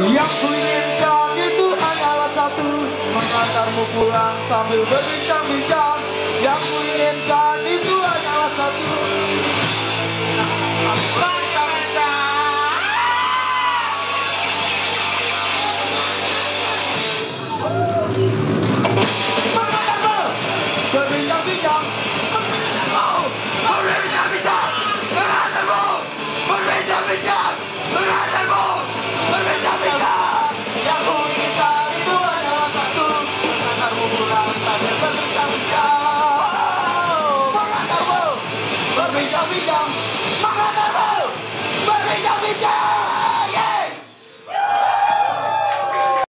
Yang kuinginkan itu hanyalah satu Mengantarmu pulang sambil berbincang-bincang. Yang kuinginkan itu hanyalah satu. Berbincang-bincang. Berbincang-bincang. Vida, vida, vida.